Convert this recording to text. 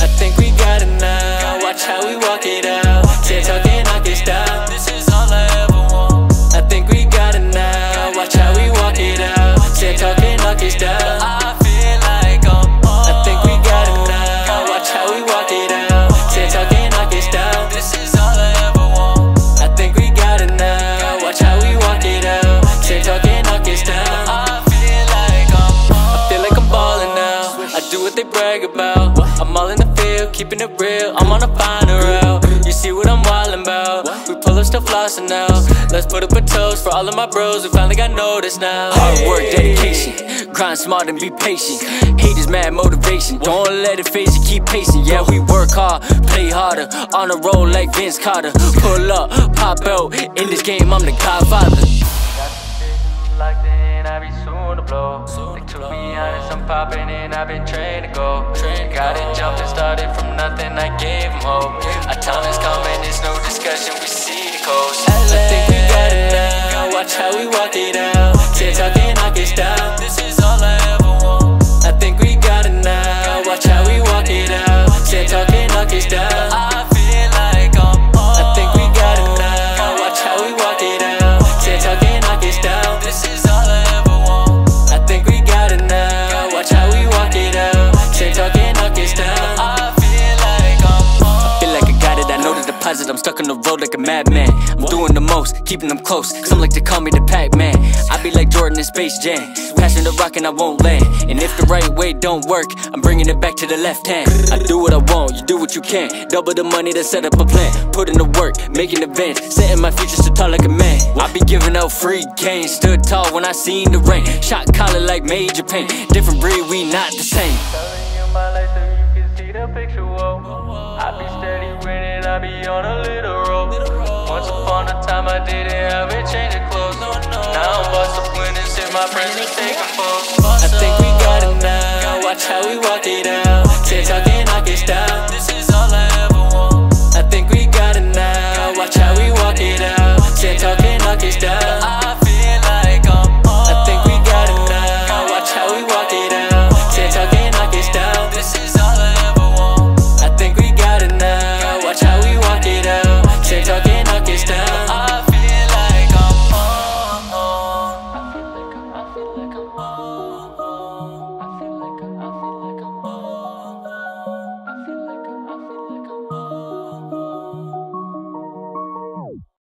I think we got it now. Watch how we walk it out. Keeping it real. I'm on a final route. You see what I'm wildin' about? We pull up stuff flossing now. Let's put up a toast for all of my bros who finally got noticed now. Hard work, dedication, grind smart and be patient. Hate is mad motivation, don't let it faze you, keep pacing. Yeah, we work hard, play harder, on a roll like Vince Carter. Pull up, pop out. In this game, I'm the Godfather. Locked in, I be soon to blow. Like to be honest, I'm popping in, I've been trained to go. Got it jumping, started from nothing, I gave him hope. Our time is coming, it's no discussion, we see the coast. I think we got it now, watch how we walk it out. Deposit. I'm stuck on the road like a madman. I'm doing the most, keeping them close. Some like to call me the Pac Man. I be like Jordan in Space Jam. Passing the rock and I won't land. And if the right way don't work, I'm bringing it back to the left hand. I do what I want, you do what you can. Double the money to set up a plan. Put the work, making events. Setting my future so tall like a man. I be giving out free game. Stood tall when I seen the rain. Shot collar like major pain. Different breed, we not the same. got on a little roll. Once upon a time, I didn't have a change of clothes. Now I'm bust up when it's my friends are taking photos. I think we got it now. Watch how we walk it out. TikTok and knock it down. This is all I ever want. I think we got it now. Watch how we walk it out. TikTok and knock it down.